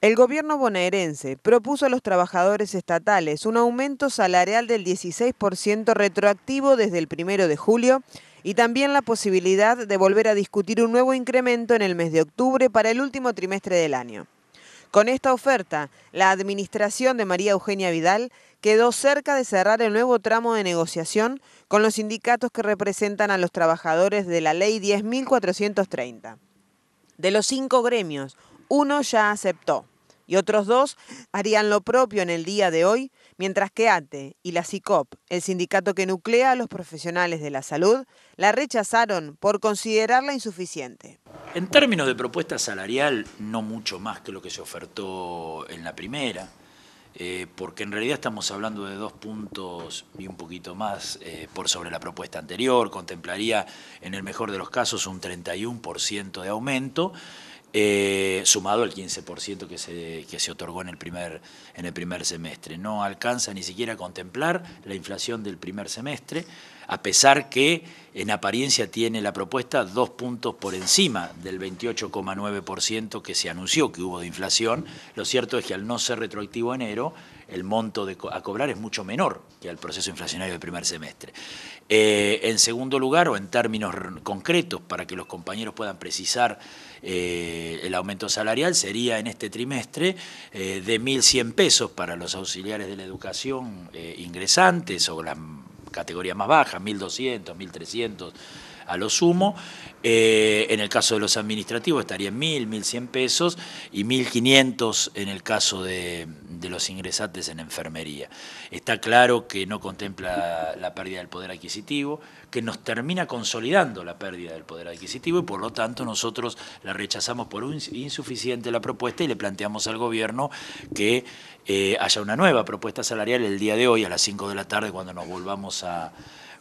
El gobierno bonaerense propuso a los trabajadores estatales un aumento salarial del 16% retroactivo desde el primero de julio y también la posibilidad de volver a discutir un nuevo incremento en el mes de octubre para el último trimestre del año. Con esta oferta, la administración de María Eugenia Vidal quedó cerca de cerrar el nuevo tramo de negociación con los sindicatos que representan a los trabajadores de la Ley 10.430. De los cinco gremios, uno ya aceptó y otros dos harían lo propio en el día de hoy, mientras que ATE y la CICOP, el sindicato que nuclea a los profesionales de la salud, la rechazaron por considerarla insuficiente. En términos de propuesta salarial, no mucho más que lo que se ofertó en la primera, eh, porque en realidad estamos hablando de dos puntos y un poquito más eh, por sobre la propuesta anterior, contemplaría en el mejor de los casos un 31% de aumento, eh, sumado al 15% que se, que se otorgó en el, primer, en el primer semestre. No alcanza ni siquiera a contemplar la inflación del primer semestre, a pesar que en apariencia tiene la propuesta dos puntos por encima del 28,9% que se anunció que hubo de inflación. Lo cierto es que al no ser retroactivo enero, el monto de, a cobrar es mucho menor que el proceso inflacionario del primer semestre. Eh, en segundo lugar, o en términos concretos, para que los compañeros puedan precisar eh, el aumento salarial, sería en este trimestre eh, de 1.100 pesos para los auxiliares de la educación ingresantes o la categoría más baja, 1.200, 1.300 a lo sumo. Eh, en el caso de los administrativos estaría en 1.000, 1.100 pesos y 1.500 en el caso de, los ingresantes en enfermería. Está claro que no contempla la pérdida del poder adquisitivo, que nos termina consolidando la pérdida del poder adquisitivo y por lo tanto nosotros la rechazamos por insuficiente la propuesta y le planteamos al gobierno que eh, haya una nueva propuesta salarial el día de hoy a las 5 de la tarde cuando nos volvamos a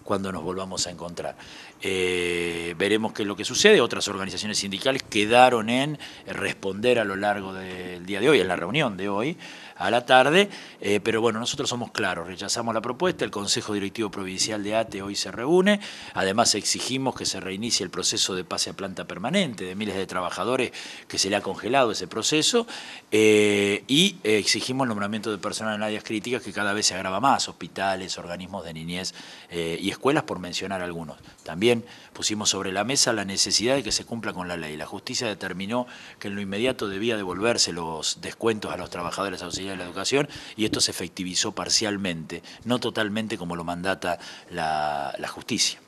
cuando nos volvamos a encontrar. Eh, veremos qué es lo que sucede. Otras organizaciones sindicales quedaron en responder a lo largo del día de hoy, en la reunión de hoy, a la tarde, eh, pero bueno, nosotros somos claros, rechazamos la propuesta, el Consejo Directivo Provincial de ATE hoy se reúne, además exigimos que se reinicie el proceso de pase a planta permanente de miles de trabajadores que se le ha congelado ese proceso. Eh, y exigimos el nombramiento de personal en áreas críticas que cada vez se agrava más, hospitales, organismos de niñez y escuelas por mencionar algunos. También pusimos sobre la mesa la necesidad de que se cumpla con la ley. La justicia determinó que en lo inmediato debía devolverse los descuentos a los trabajadores auxiliares de la educación y esto se efectivizó parcialmente, no totalmente como lo mandata la, la justicia.